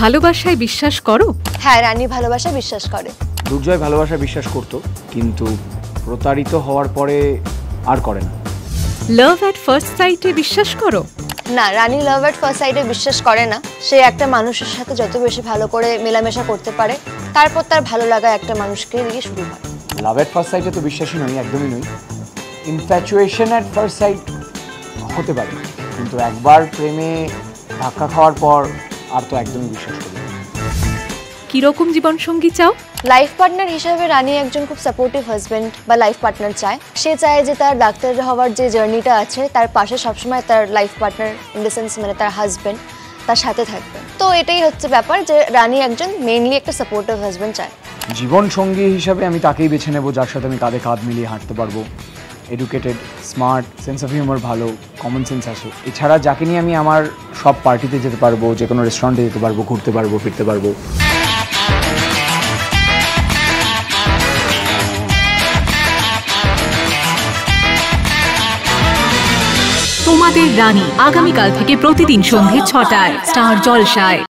ভালোবাসায় বিশ্বাস করো? হ্যাঁ রানী ভালোবাসা বিশ্বাস করে। দুর্জয় ভালোবাসা বিশ্বাস করতো কিন্তু প্রতারিত হওয়ার পরে আর করে না। লাভ অ্যাট ফার্স্ট সাইটে বিশ্বাস করো? না রানী লাভ অ্যাট ফার্স্ট সাইডে বিশ্বাস করে না। সে একটা মানুষের সাথে যত বেশি ভালো করে মেলামেশা করতে পারে তারপর তার ভালো লাগা একটা মানুষকে দিয়ে শুরু হয়। লাভ এট ফার্স্ট সাইটে তো বিশ্বাসী নই একদমই নই। ইনফ্যাচুয়েশন অ্যাট ফার্স্ট সাইট হতে পারে কিন্তু একবার প্রেমে ধাক্কা খাওয়ার পর আর তো একদমই বিশ্বাস করি। কীরকম জীবনসঙ্গী চাও? লাইফ পার্টনার হিসাবে রানী একজন খুব সাপোর্টিভ হাজব্যান্ড বা লাইফ পার্টনার চায়। সে চায় যে তার ডাক্তার হওয়ার যে জার্নিটা আছে তার পাশে সবসময় তার life partner in the sense মানে তার হাজব্যান্ড তার সাথে থাকবে। তো এটাই হচ্ছে ব্যাপার যে রানী একজন মেইনলি একটা সাপোর্টিভ হাজব্যান্ড চায়। জীবন সঙ্গী হিসাবে আমি তাকেই বেছে নেব যার সাথে আমি কাঁধে কাঁধ মিলিয়ে হাঁটতে পারব। Educated smart sense of humour ভালো কমন সেন্স আছে এছাড়া যাকে নিয়ে আমি আমার সব পার্টিতে যেতে পারব, যে কোনো রেস্টুরেন্টে যেতে পারব, ঘুরতে পারব, ফিরতে পারব। তোমাদের রানী আগামীকাল থেকে প্রতিদিন সন্ধে ছটায়, স্টার জলসায়।